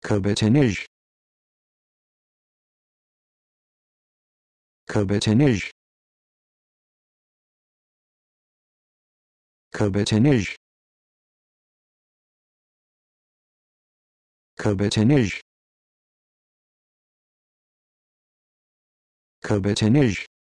Kabetenej. Kabetenej. Kabetenej. Kabetenej. Kabetenej.